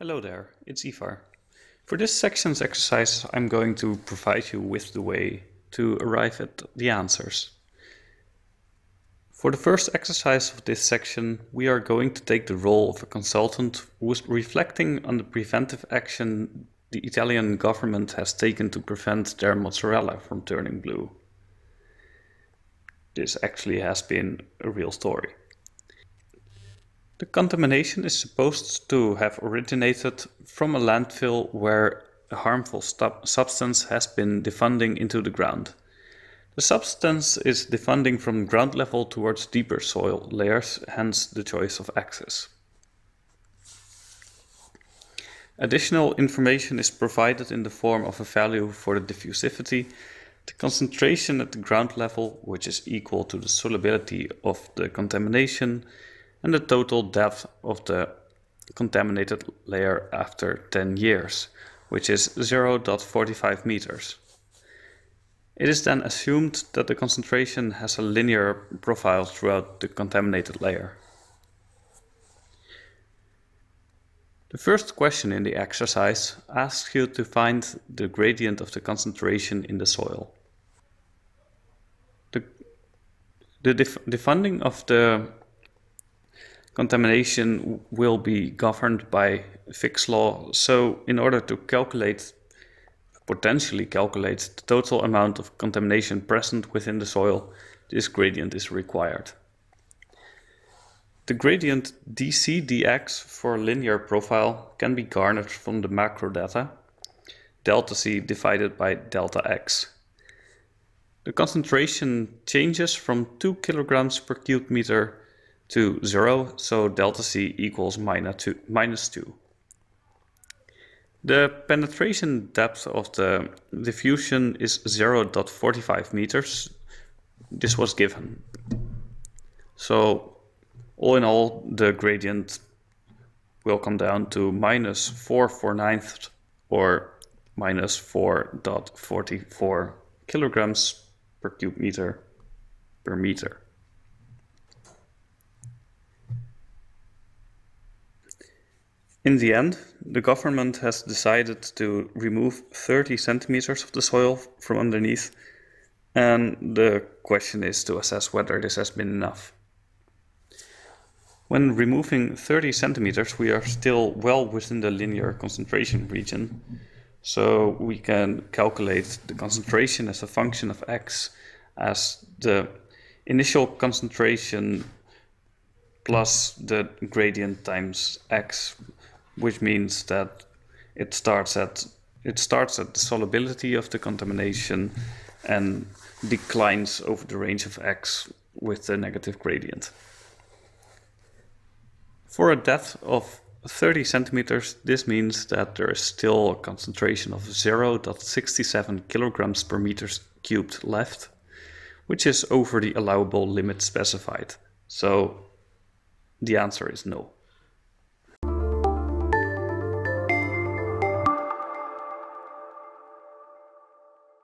Hello there, it's Ivar. For this section's exercise, I'm going to provide you with the way to arrive at the answers. For the first exercise of this section, we are going to take the role of a consultant who is reflecting on the preventive action the Italian government has taken to prevent their mozzarella from turning blue. This actually has been a real story. The contamination is supposed to have originated from a landfill where a harmful substance has been diffusing into the ground. The substance is diffusing from ground level towards deeper soil layers, hence the choice of axis. Additional information is provided in the form of a value for the diffusivity, the concentration at the ground level, which is equal to the solubility of the contamination, and the total depth of the contaminated layer after 10 years, which is 0.45 meters. It is then assumed that the concentration has a linear profile throughout the contaminated layer. The first question in the exercise asks you to find the gradient of the concentration in the soil. The, the diffusing of the contamination will be governed by Fick's law. So in order to calculate, potentially calculate the total amount of contamination present within the soil, this gradient is required. The gradient dc dx for linear profile can be garnered from the macro data, delta c divided by delta x. The concentration changes from 2 kilograms per cubic meter to 0, so delta C equals minus 2. Minus 2. The penetration depth of the diffusion is 0.45 meters. This was given. So all in all, the gradient will come down to minus 4 4 ninth or minus 4.44 kilograms per cube meter per meter. In the end, the government has decided to remove 30 centimeters of the soil from underneath, and the question is to assess whether this has been enough. When removing 30 centimeters, we are still well within the linear concentration region, so we can calculate the concentration as a function of x as the initial concentration plus the gradient times x which means that it starts at it starts at the solubility of the contamination and declines over the range of x with the negative gradient. For a depth of 30 centimeters, this means that there is still a concentration of 0.67 kilograms per meter cubed left, which is over the allowable limit specified. So the answer is no.